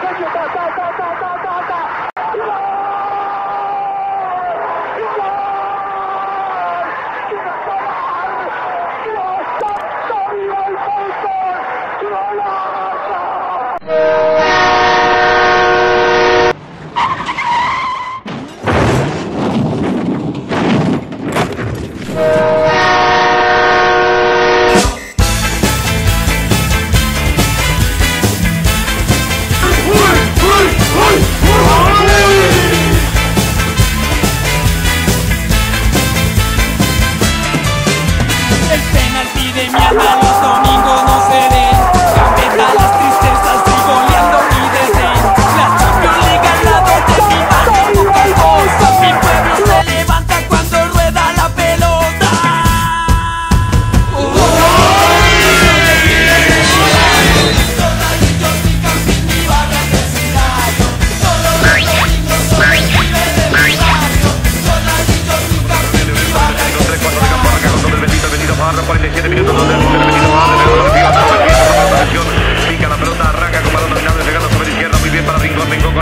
开始，大大大大大大！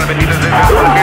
Benitez